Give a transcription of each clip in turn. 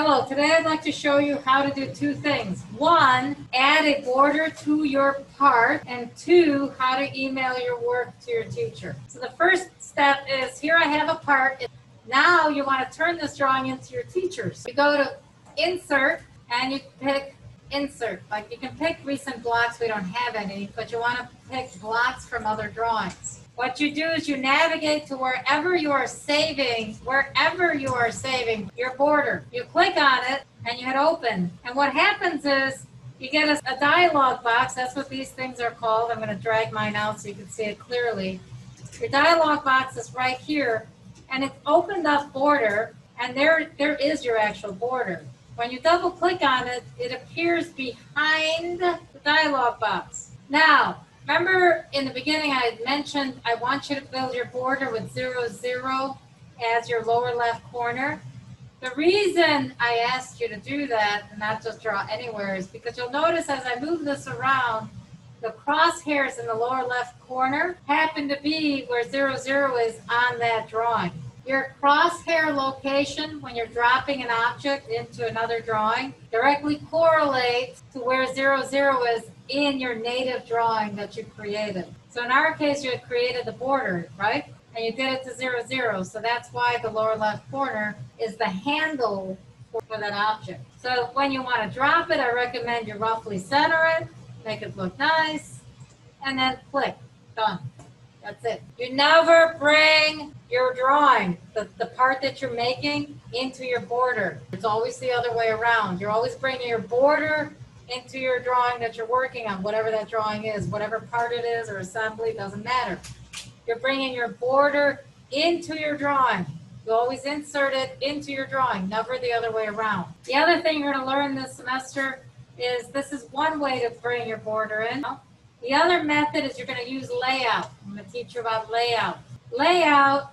Hello, today I'd like to show you how to do two things. One, add a border to your part, and two, how to email your work to your teacher. So the first step is here I have a part. Now you want to turn this drawing into your teacher's. You go to insert and you pick insert. Like you can pick recent blocks, we don't have any, but you want to pick blocks from other drawings. What you do is you navigate to wherever you are saving, wherever you are saving your border. You click on it and you hit open. And what happens is you get a, a dialog box. That's what these things are called. I'm going to drag mine out so you can see it clearly. Your dialog box is right here and it's opened up border and there, there is your actual border. When you double click on it, it appears behind the dialog box. Now, Remember in the beginning I had mentioned I want you to build your border with zero zero as your lower left corner. The reason I asked you to do that and not just draw anywhere is because you'll notice as I move this around, the crosshairs in the lower left corner happen to be where zero zero is on that drawing. Your crosshair location when you're dropping an object into another drawing directly correlates to where zero zero is in your native drawing that you created. So in our case, you had created the border, right? And you did it to zero zero. So that's why the lower left corner is the handle for that object. So when you want to drop it, I recommend you roughly center it, make it look nice, and then click, done. That's it. You never bring your drawing, the, the part that you're making, into your border. It's always the other way around. You're always bringing your border into your drawing that you're working on, whatever that drawing is, whatever part it is or assembly, doesn't matter. You're bringing your border into your drawing. You always insert it into your drawing, never the other way around. The other thing you're going to learn this semester is this is one way to bring your border in. The other method is you're going to use layout. I'm going to teach you about layout. Layout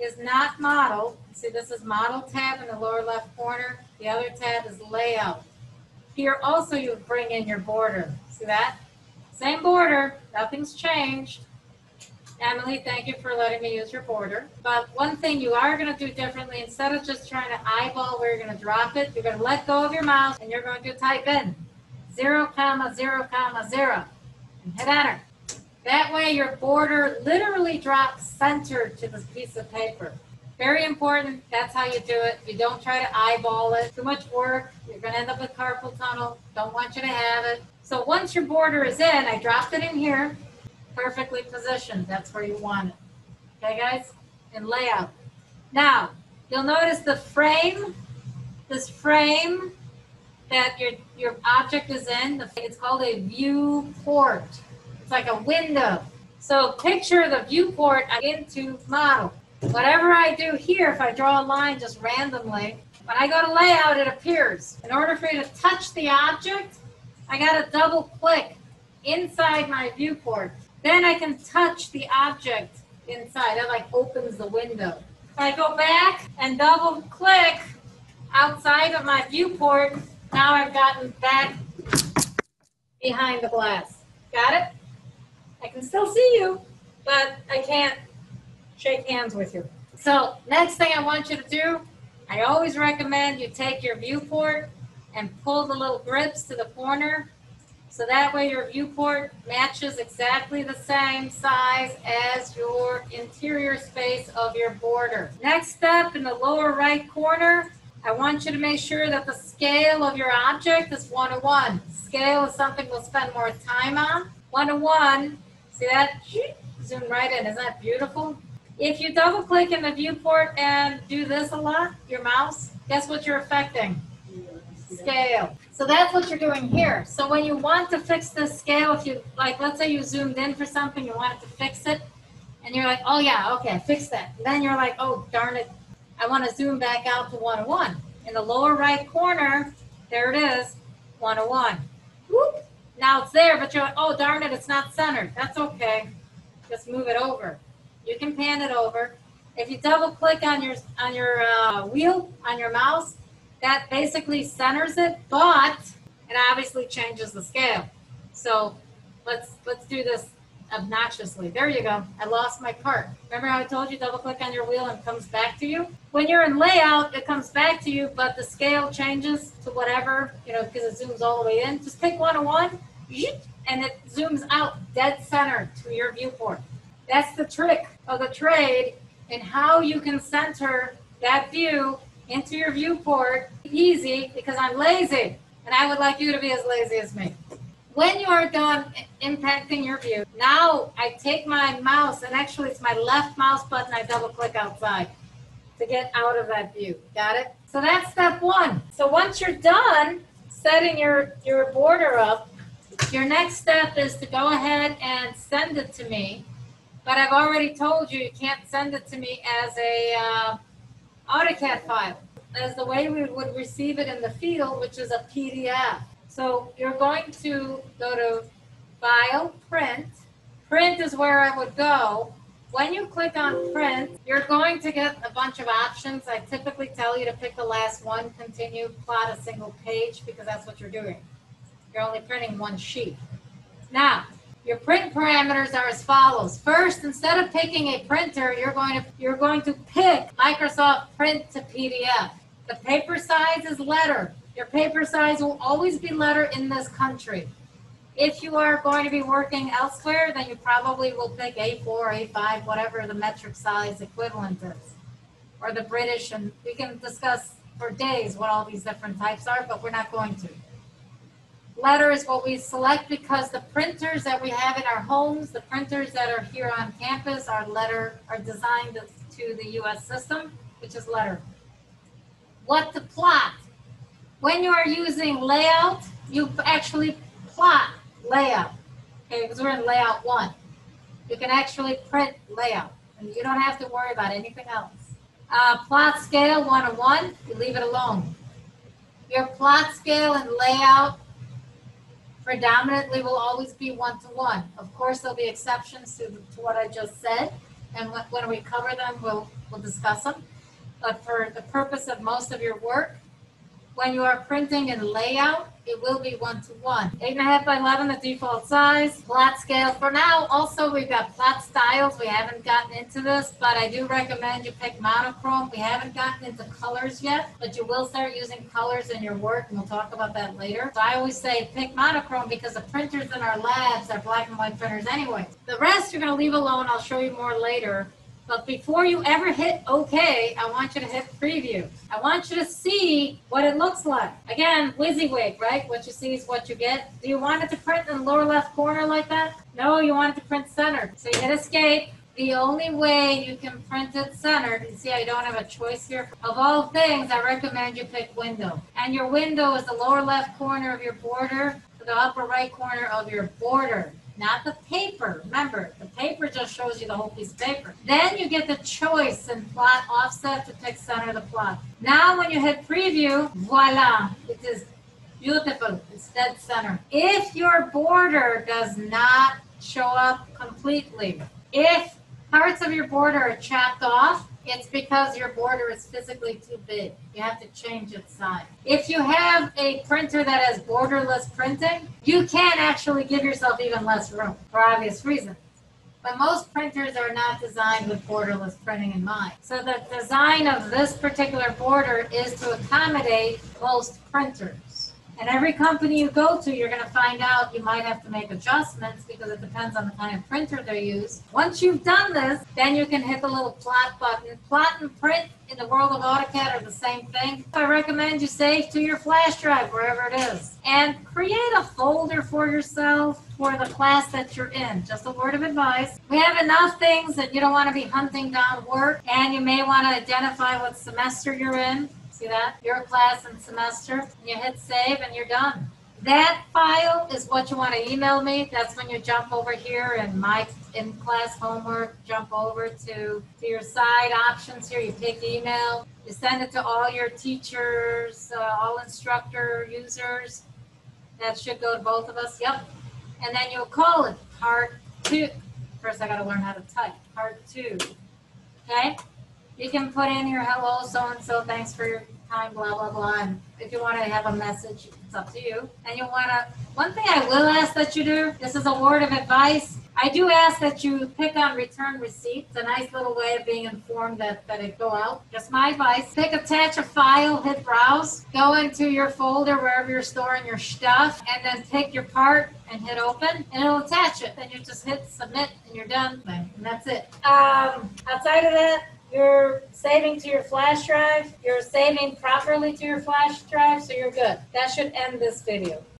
is not model. See, this is model tab in the lower left corner. The other tab is layout. Here also you bring in your border. See that? Same border, nothing's changed. Emily, thank you for letting me use your border. But one thing you are going to do differently, instead of just trying to eyeball where you're going to drop it, you're going to let go of your mouse and you're going to type in 0, comma, 0, comma, 0 and hit enter. That way your border literally drops centered to this piece of paper. Very important. That's how you do it. You don't try to eyeball it. Too much work. You're going to end up with carpal tunnel. Don't want you to have it. So once your border is in, I dropped it in here, perfectly positioned. That's where you want it. Okay, guys? In layout. Now, you'll notice the frame, this frame that your, your object is in, it's called a viewport. It's like a window. So picture the viewport into model. Whatever I do here, if I draw a line just randomly, when I go to layout, it appears. In order for you to touch the object, I got to double click inside my viewport. Then I can touch the object inside. It like opens the window. If I go back and double click outside of my viewport, now I've gotten back behind the glass. Got it? I can still see you, but I can't shake hands with you. So next thing I want you to do, I always recommend you take your viewport and pull the little grips to the corner. So that way your viewport matches exactly the same size as your interior space of your border. Next step in the lower right corner, I want you to make sure that the scale of your object is one to one. Scale is something we'll spend more time on. One to one, see that? Zoom right in, isn't that beautiful? If you double click in the viewport and do this a lot, your mouse, guess what you're affecting? Scale. So that's what you're doing here. So when you want to fix this scale, if you, like, let's say you zoomed in for something, you wanted to fix it, and you're like, oh yeah, okay, fix that. And then you're like, oh darn it, I want to zoom back out to 101. In the lower right corner, there it is, 101. Whoop. Now it's there, but you're like, oh darn it, it's not centered. That's okay. Just move it over. You can pan it over. If you double click on your on your uh, wheel on your mouse, that basically centers it, but it obviously changes the scale. So let's let's do this obnoxiously. There you go. I lost my cart. Remember how I told you double click on your wheel and comes back to you? When you're in layout, it comes back to you, but the scale changes to whatever, you know, because it zooms all the way in. Just pick one on one, and it zooms out dead center to your viewport. That's the trick of the trade and how you can center that view into your viewport easy because I'm lazy and I would like you to be as lazy as me. When you are done impacting your view, now I take my mouse and actually it's my left mouse button, I double click outside to get out of that view. Got it? So that's step one. So once you're done setting your, your border up, your next step is to go ahead and send it to me. But I've already told you you can't send it to me as a uh, AutoCAD file, as the way we would receive it in the field, which is a PDF. So you're going to go to File, Print. Print is where I would go. When you click on print, you're going to get a bunch of options. I typically tell you to pick the last one, continue, plot a single page, because that's what you're doing. You're only printing one sheet. Now, your print parameters are as follows. First, instead of picking a printer, you're going to you're going to pick Microsoft Print to PDF. The paper size is letter. Your paper size will always be letter in this country. If you are going to be working elsewhere, then you probably will pick A4, A5, whatever the metric size equivalent is, or the British, and we can discuss for days what all these different types are, but we're not going to. Letter is what we select because the printers that we have in our homes, the printers that are here on campus are letter, are designed to the US system, which is letter. What to plot? When you are using layout, you actually plot layout. Okay, because we're in layout one. You can actually print layout, and you don't have to worry about anything else. Uh, plot scale one to one, you leave it alone. Your plot scale and layout predominantly will always be one to one. Of course, there'll be exceptions to, to what I just said, and when, when we cover them, we'll, we'll discuss them. But for the purpose of most of your work, when you are printing in layout, it will be one to one. Eight and a half by 11, the default size. plot scale for now. Also, we've got plot styles. We haven't gotten into this, but I do recommend you pick monochrome. We haven't gotten into colors yet, but you will start using colors in your work, and we'll talk about that later. So I always say pick monochrome because the printers in our labs are black and white printers anyway. The rest you're going to leave alone. I'll show you more later. But before you ever hit OK, I want you to hit preview. I want you to see what it looks like. Again, WYSIWYG, right? What you see is what you get. Do you want it to print in the lower left corner like that? No, you want it to print centered. So you hit escape. The only way you can print it centered, you see I don't have a choice here. Of all things, I recommend you pick window. And your window is the lower left corner of your border to the upper right corner of your border not the paper. Remember, the paper just shows you the whole piece of paper. Then you get the choice in plot offset to pick center the plot. Now when you hit preview, voila, it is beautiful. It's dead center. If your border does not show up completely, if parts of your border are chopped off, it's because your border is physically too big. You have to change its size. If you have a printer that has borderless printing, you can actually give yourself even less room for obvious reasons. But most printers are not designed with borderless printing in mind. So the design of this particular border is to accommodate most printers. And every company you go to, you're going to find out you might have to make adjustments because it depends on the kind of printer they use. Once you've done this, then you can hit the little plot button. Plot and print in the world of AutoCAD are the same thing. I recommend you save to your flash drive, wherever it is. And create a folder for yourself for the class that you're in. Just a word of advice. We have enough things that you don't want to be hunting down work, and you may want to identify what semester you're in See that? Your class and semester. And you hit save and you're done. That file is what you want to email me. That's when you jump over here and my in class homework, jump over to, to your side options here. You pick email, you send it to all your teachers, uh, all instructor users. That should go to both of us. Yep. And then you'll call it part two. First, I got to learn how to type. Part two. Okay? You can put in your hello, so and so, thanks for your time, blah, blah, blah. And if you want to have a message, it's up to you. And you want to, one thing I will ask that you do, this is a word of advice. I do ask that you pick on return receipt. It's a nice little way of being informed that, that it go out. Just my advice. Pick, attach a file, hit browse, go into your folder wherever you're storing your stuff, and then take your part and hit open, and it'll attach it. Then you just hit submit, and you're done, and that's it. Um, outside of that, you're saving to your flash drive. You're saving properly to your flash drive, so you're good. That should end this video.